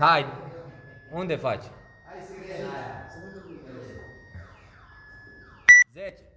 Hai, unde faci? Hai sirena aia. 10.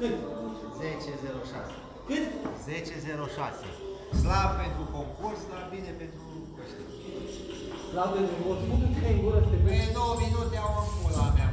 Cât? 10.06. Cât? 10.06. Slab pentru concurs, dar bine pentru ăștia. La pentru o spută în gură să te Păi în două minute au în pula mea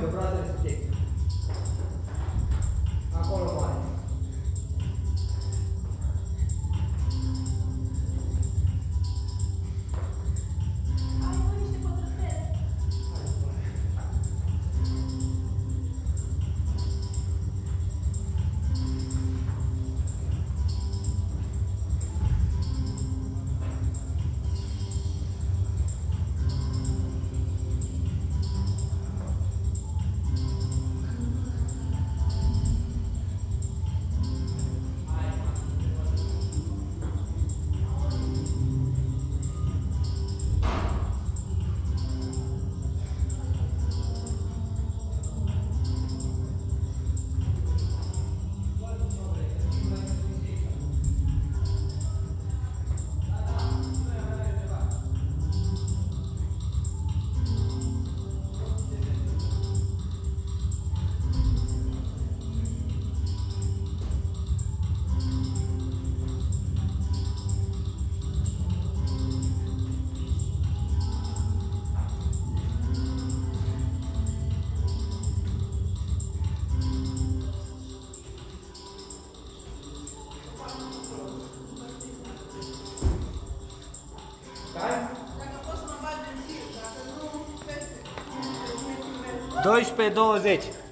the brother's cake. I call one. 12 pe 20.